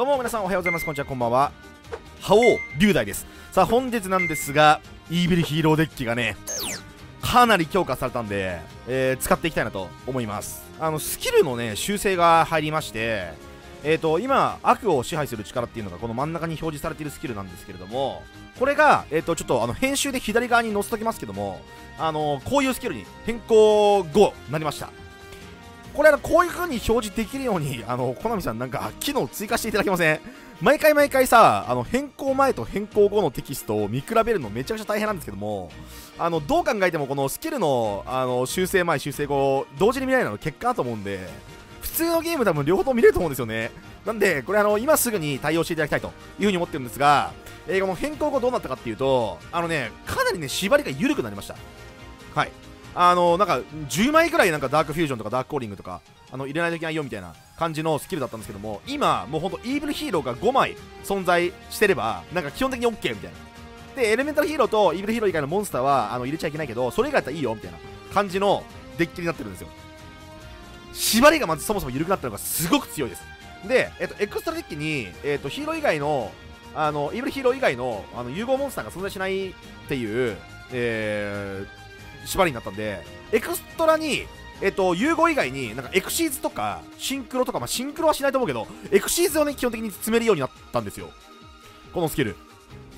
どうも皆さんおはようございます。こんにちは。こんばんは。覇王龍大です。さあ本日なんですがイービルヒーローデッキがねかなり強化されたんで、えー、使っていきたいなと思います。あのスキルのね修正が入りましてえーと今悪を支配する力っていうのがこの真ん中に表示されているスキルなんですけれどもこれが、えー、とちょっとあの編集で左側に載せときますけどもあのこういうスキルに変更後なりました。これこういう風に表示できるようにあのコナミさんなんか機能追加していただけません？毎回毎回さあの変更前と変更後のテキストを見比べるのめちゃくちゃ大変なんですけどもあのどう考えてもこのスキルのあの修正前修正後同時に見られるの結果だと思うんで普通のゲーム多分両方とも見れると思うんですよね。なんでこれあの今すぐに対応していただきたいという風に思ってるんですが、えー、この変更後どうなったかっていうとあのねかなりね縛りが緩くなりました。はい。あのなんか10枚くらいなんかダークフュージョンとかダークコーリングとかあの入れないといけないよみたいな感じのスキルだったんですけども今もうほんとイーブルヒーローが5枚存在してればなんか基本的に OK みたいな。でエレメンタルヒーローとイーブルヒーロー以外のモンスターはあの入れちゃいけないけどそれ以外だったらいいよみたいな感じのデッキになってるんですよ。縛りがまずそもそも緩くなったのがすごく強いです。で、えっと、エクストラデッキに、えっと、ヒーロー以外のあのイーブルヒーロー以外のあの融合モンスターが存在しないっていう、えー、縛りになったんでエクストラにえっと、融合以外に、なんかエクシーズとか、シンクロとか、まあ、シンクロはしないと思うけど、エクシーズをね、基本的に積めるようになったんですよ。このスキル。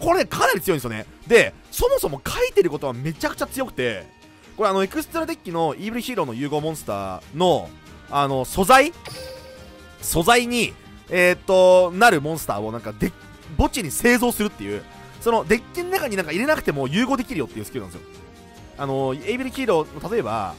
これ、ね、かなり強いんですよね。で、そもそも書いてることはめちゃくちゃ強くて、これ、あの、エクストラデッキのイーブルヒーローの融合モンスターの、あの、素材？素材に、えー、っと、なるモンスターをなんかデ墓地に製造するっていう、そのデッキの中になんか入れなくても融合できるよっていうスキルなんですよ。あの、イーブルヒーロー、例えば、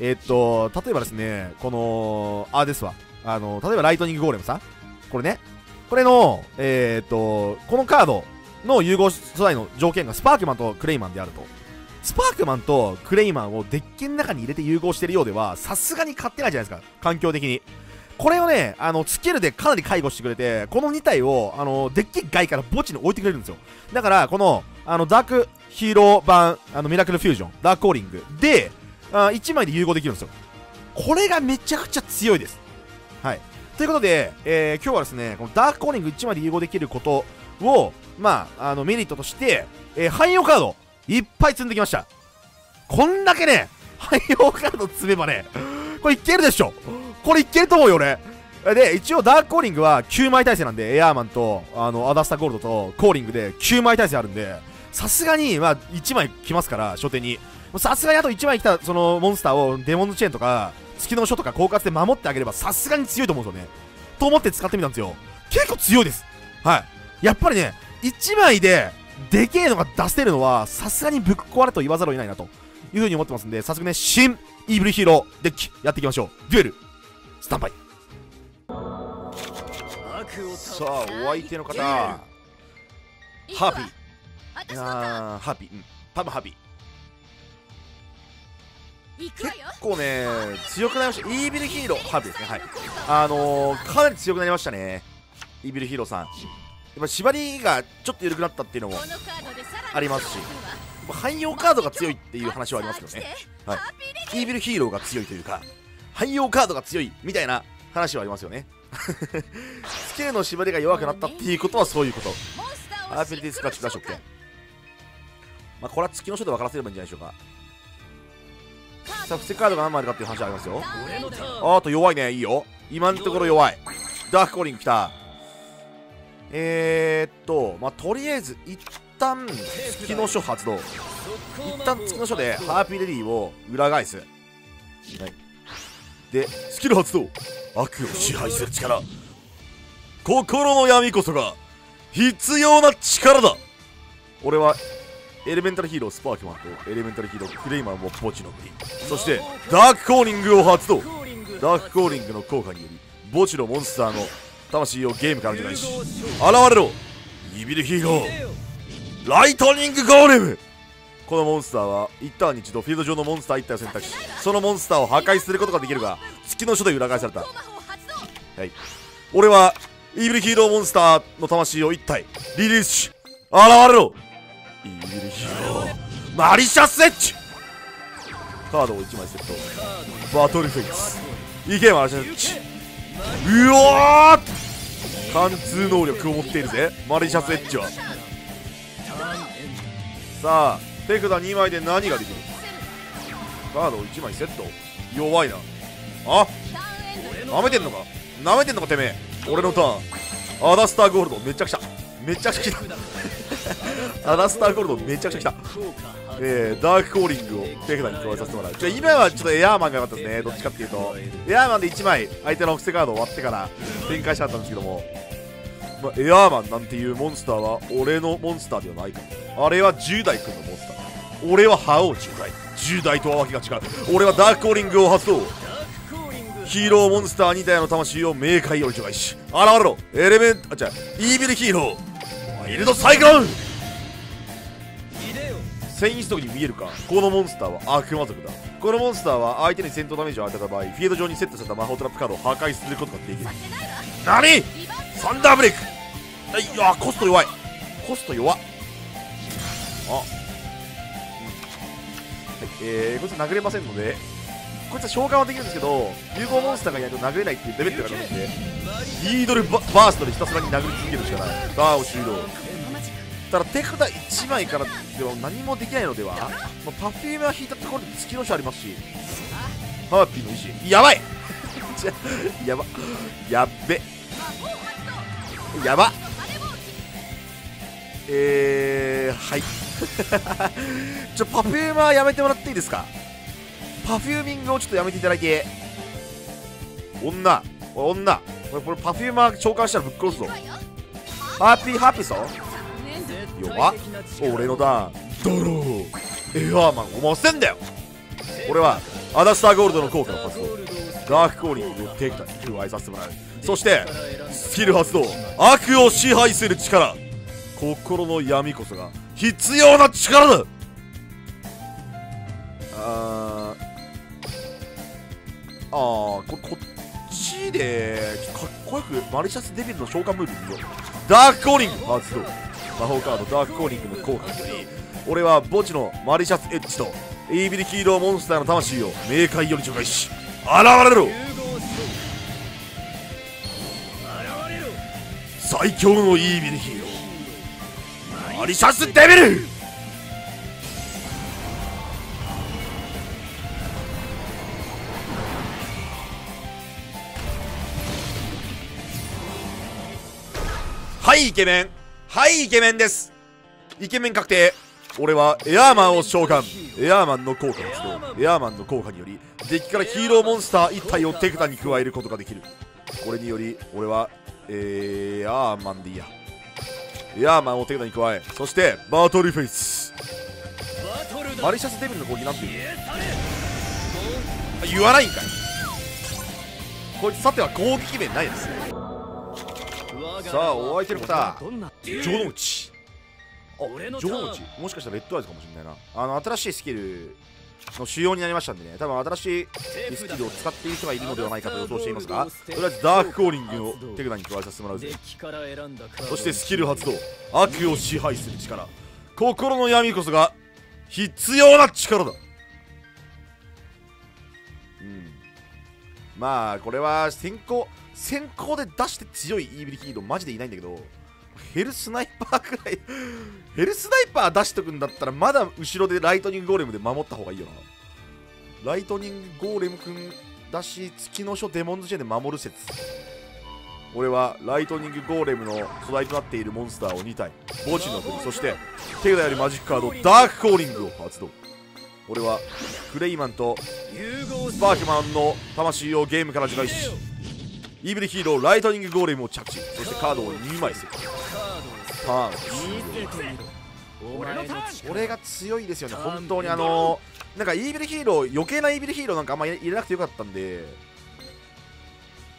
えー、っと、例えばですね、この、あですわ。あの、例えばライトニングゴーレムさんこれね。これの、えー、っと、このカードの融合素材の条件がスパークマンとクレイマンであると。スパークマンとクレイマンをデッキの中に入れて融合してるようでは、さすがに勝てないじゃないですか。環境的に。これをね、あの、スキルでかなり介護してくれて、この2体を、あの、デッキ外から墓地に置いてくれるんですよ。だから、この、あの、ダークヒーロー版、あの、ミラクルフュージョン、ダークコーリング。で、あ1枚で融合できるんですよ。これがめちゃくちゃ強いです。はい。ということで、えー、今日はですねこのダークコーリング1枚で融合できることをまああのメリットとして、えー、汎用カードいっぱい積んできました。こんだけね汎用カード積めばねこれいけるでしょ。これいけると思うよ俺。で一応ダークコーリングは9枚耐性なんでエアーマンとあのアダスタゴールドとコーリングで9枚耐性あるんでさすがに、まあ、1枚来ますから初手に。さすがにあと1枚来たそのモンスターをデモンズチェーンとか月の書とか狡猾で守ってあげればさすがに強いと思うんですよね。と思って使ってみたんですよ。結構強いです。はい。やっぱりね1枚ででけえのが出せるのはさすがにぶっ壊れと言わざるを得ないなと。いうふうに思ってますんで早速ね新イーブルヒーローデッキやっていきましょう。デュエルスタンバイ。さあお相手の方。ハーピーいやーハーピーうん。多分ハーピー結構ね強くなりました。イービルヒーロー。ハーブですね。はい。あのー、かなり強くなりましたね。イービルヒーローさん。やっぱ縛りがちょっと緩くなったっていうのもありますし汎用カードが強いっていう話はありますけどね、はい、イービルヒーローが強いというか汎用カードが強いみたいな話はありますよね。スキルの縛りが弱くなったっていうことはそういうこと。アーピリティスクラッチ出しとけまあこれは月の書で分からせればいいんじゃないでしょうか。さあ伏せカードが何枚あるかっていう話ありますよ。あと弱いね。いいよ。今のところ弱い。ダークコーリング来た。えー、っとまあとりあえず一旦月の書発動。一旦月の書でハーピーレディを裏返す。はい。でスキル発動。悪を支配する力。心の闇こそが必要な力だ。俺はエレメンタルヒーロースパークマンとエレメンタルヒーロークレイマンを墓地の国そしてダークコーリングを発動。ダークコーリングの効果により墓地のモンスターの魂をゲームからじゃないし現れろイビルヒーローライトニングゴーレム。このモンスターは一旦に一度フィールド上のモンスター1体を選択しそのモンスターを破壊することができるが月の書で裏返された。はい。俺はイービルヒーローモンスターの魂を1体リリースし現れろ。マリシャスエッジ。カードを1枚セット。バトルフェイス。いけマリシャスエッジ。うおー貫通能力を持っているぜ。マリシャスエッジは。さあ手札2枚で何ができる？カードを1枚セット。弱いな。あ？なめてんのか？なめてんのかてめえ。俺のターン。アダスターゴールド。めちゃくちゃ。めちゃくちゃ。アダスターゴールドめちゃくちゃ来た。えー、ダークコーリングを手札に加えさせてもらう。じゃ今はちょっとエアーマンが良かったですね。どっちかっていうと。エアーマンで1枚相手の伏せカードを割ってから展開したかったんですけども、ま、エアーマンなんていうモンスターは俺のモンスターではないかあれは10代くんのモンスター。俺は覇王10代10代とはわけが違う。俺はダークコーリングを発動。ヒーローモンスター2体の魂を冥界より除外し。現れろ。エレメントあ違う。イービルヒーロー。イルドサイクロン。戦術時に見えるか。このモンスターは悪魔族だ。このモンスターは相手に戦闘ダメージを与えた場合フィールド上にセットされた魔法トラップカードを破壊することができる。何？サンダーブレイク。いやコスト弱い。コスト弱あ、うん。はいえー、こいつ殴れませんのでこいつは召喚はできるんですけど融合モンスターがいないと殴れないっていうレベルがあるのでリードルババーストでひたすらに殴り続けるしかない。バーを終了。ただ手札1枚からでは何もできないのでは、まあ、パフュームは引いたところで月の書ありますしハーピーの意地やばい。やば。やっべ。やば。えー、はい。ちょパフュームはやめてもらっていいですか？パフューミングをちょっとやめていただいて。女。女。これパフューマー召喚したらぶっ殺すぞ。ハッピーハッピーぞ。弱俺のダンドローエアーマンお前せんだよ。俺はアダスターゴールドの効果の発動ダークコーリングをテイクタに加えさせてもらうそしてスキル発動悪を支配する力心の闇こそが必要な力。だあーあーここっちでかっこよくマリシャスデビルの召喚ムーブ見よう。ダークコーリング発動。魔法カードダークコーリングの効果により俺は墓地のマリシャスエッジとエイビルヒーローモンスターの魂を冥界より除外し現れろ最強のイービルヒーローマリシャスデビル。はいイケメン。はいイケメンです。イケメン確定。俺はエアーマンを召喚。エアーマンの効果を発動エアーマンの効果によりデッキからヒーローモンスター1体を手札に加えることができる。これにより俺はえー、エアーマンでいいや。エアーマンを手札に加えそしてバトルフェイス。マリシャスデビルの攻撃なんて言う言わないんかい。こいつさては攻撃面ないですさあお相手の方。城之内あ城之内もしかしたらレッドアイズかもしれないな。あの新しいスキルの主要になりましたんでね。多分新しいスキルを使っている人がいるのではないかと予想していますがとりあえずダークコーリングを手札に加えさせてもらうぜ。そしてスキル発動。悪を支配する力。心の闇こそが必要な力だ。うん。まあこれは先行先行で出して強いイービルヒーローマジでいないんだけどヘルスナイパーくらい ヘルスナイパー出しとくんだったらまだ後ろでライトニングゴーレムで守った方がいいよな。ライトニングゴーレムくんだし月の書デモンズチェーンで守る説。俺はライトニングゴーレムの素材となっているモンスターを2体墓地に置くそして手札よりマジックカードダークコーリングを発動俺はクレイマンとスパークマンの魂をゲームから除外しイービルヒーローライトニングゴーレムを着地そしてカードを2枚する。ターン。俺が強いですよね。本当にあのー、なんかイービルヒーロー余計なイービルヒーローなんかあんま入れなくてよかったんで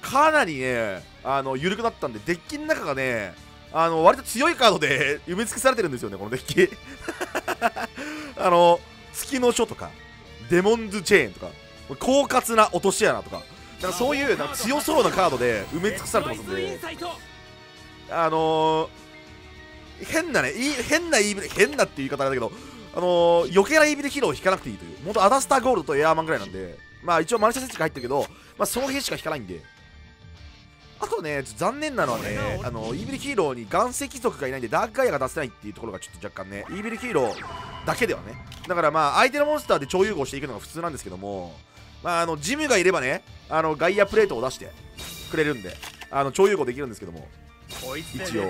かなりねあの緩くなったんでデッキの中がねあの割と強いカードで 埋め尽くされてるんですよねこのデッキ。あの月の書とかデモンズチェーンとか狡猾な落とし穴とかなんかそういうな強そうなカードで埋め尽くされてますんで。あのー、変なね変なイービル変なっていう言い方だけどあのー、余計なイービルヒーローを引かなくていいという。本当アダスターゴールドとエアーマンぐらいなんで。まあ一応マルチャ設置が入ってるけどまあその辺しか引かないんで。あとねと残念なのはねあのイービルヒーローに岩石族がいないんでダークガイアが出せないっていうところがちょっと若干ねイービルヒーローだけではね。だからまあ相手のモンスターで超融合していくのが普通なんですけどもまああのジムがいればねあのガイアプレートを出してくれるんであの超融合できるんですけども。一応。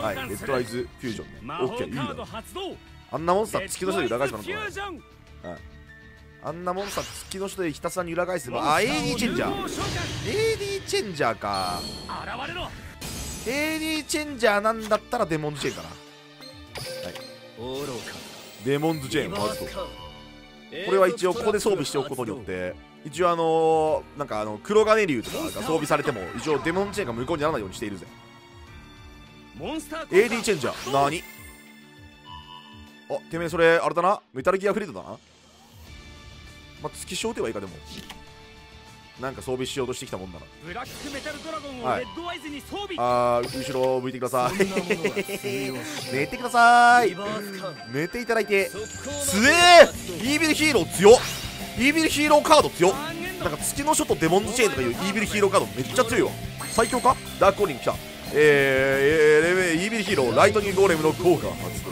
はいレッドアイズフュージョンね。OK いいなあんなモンスター月の人で裏返すのかな。はい。あんなモンスター月の人でひたすらに裏返せばあ AD チェンジャー。AD チェンジャーか。AD チェンジャーなんだったらデモンズチェーンかな。はい。デモンズチェーンまずとこれは一応ここで装備しておくことによって一応あのー、なんかあの黒金竜とかが装備されても一応デモンチェーンが無効にならないようにしているぜ。AD チェンジャー。何あてめえそれあれだな。メタルギアフリードだな。まあ月小手はいいかでもなんか装備しようとしてきたもんな。らブラックメタルドラゴンをレッドアイズに装備、はい、あー後ろ向いてください。寝てください。寝ていただいて。つえー！イービルヒーロー強っ。イービルヒーローカード強っ。なんか月の書とデモンズチェーンとかいうイービルヒーローカードめっちゃ強いわ。最強か？ダークオーリン来た。えー、えー、イービルヒーローライトニングゴーレムの効果発動。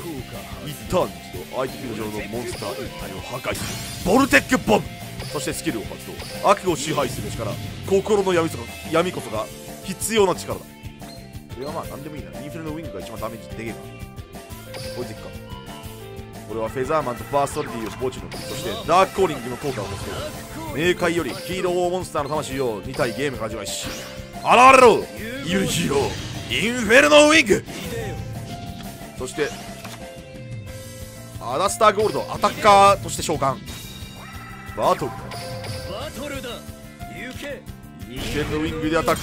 一旦相手フィールド上のモンスター一体を破壊する。ボルテックボムそしてスキルを発動悪を支配する力心の闇闇こそが必要な力だこれはまあ何でもいいなインフェルノウィングが一番ダメージでけえか置いていくかこれはフェザーマンとバーストリティを墓地のそしてダークコーリングの効果を発動冥界よりヒーローモンスターの魂を2体ゲームが始まりし現れろユーヒーローインフェルノウィングそしてアダスターゴールドアタッカーとして召喚。バトル。だバトルだ。行け。インフェルノウィングでアタック。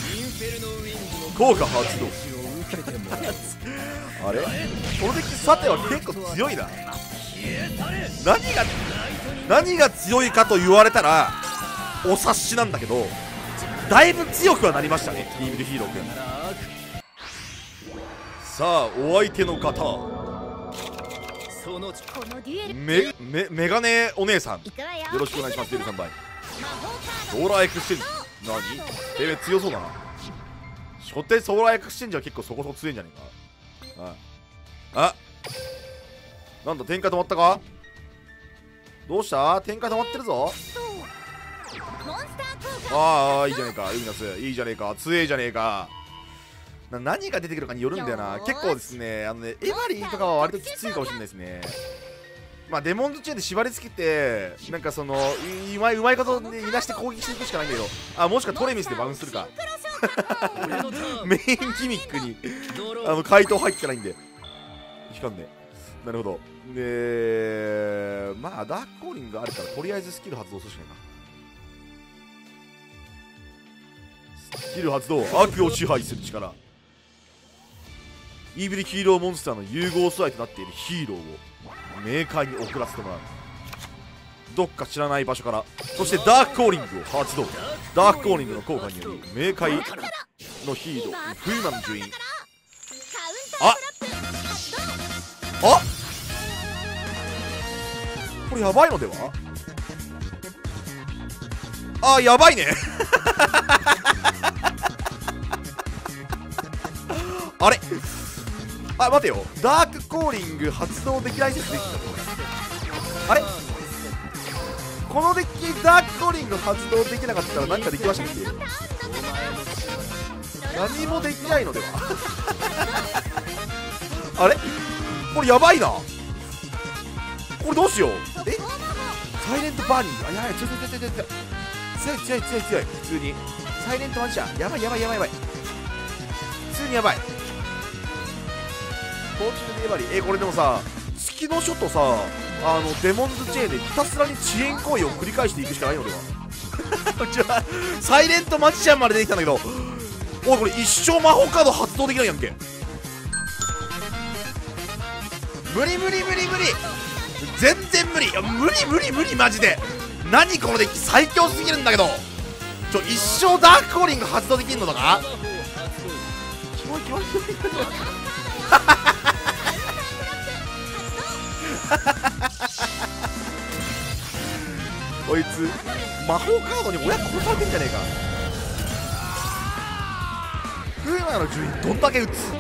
効果発動。あれ？このデッキさては結構強いな。何が何が強いかと言われたらお察しなんだけどだいぶ強くはなりましたねビービルヒーロー君さあお相手の方メメメガネお姉さん。よろしくお願いしますデルさんバイソーラーエクスチェンジ。何？てめえ強そうだな。初手ソーラーエクスチェンジは結構そこそこ強いんじゃねえか。ああなんだ展開止まったか？どうした？展開止まってるぞ。ああいいじゃねえかユミナス。いいじゃねえか強えじゃねえか何が出てくるかによるんだよな。結構ですねあのねエバリーとかは割ときついかもしれないですね。まあデモンズチェーンで縛り付けてなんかそのうまいうまいことでいなして攻撃していくしかないんだけど。あもしくはトレミスでバウンスするか。メインギミックにあの回答入ってないんで。引かんでなるほど。でまあダークコーリングがあるからとりあえずスキル発動するしかないかスキル発動。悪を支配する力イービルヒーローモンスターの融合素材となっているヒーローをメーカーに送らせてもらう。どっか知らない場所から。そしてダークコーリングを発動。ダークコーリングの効果によりメーカーのヒーロー冬間の順位。ああこれやばいのでは？あやばいね。あれ？あ待てよ。ダークコーリング発動できない説できたあれ？このデッキダークコーリング発動できなかったら何かできましたっけ？何もできないのでは？あれ？これやばいな。これどうしよう。え？サイレントバーニングあやばい。強い強い強い強い強い強い強い。普通に。サイレントマジシャン。やばいやばいやばいやばい。普通にやばい。フォーチュンデバリーえこれでもさ月の書とさあのデモンズチェーンでひたすらに遅延行為を繰り返していくしかないのでは。うちはサイレントマジシャンまで出てきたんだけどおいこれ一生魔法カード発動できないやんけ。無理無理無理無理。全然無理。無理無理無理マジで。何このデッキ最強すぎるんだけど。ちょ一生ダークコーリング発動できんのだかキモいキモいキモい こいつ魔法カードに親殺されてんじゃねえか。福山の順位どんだけ打つ。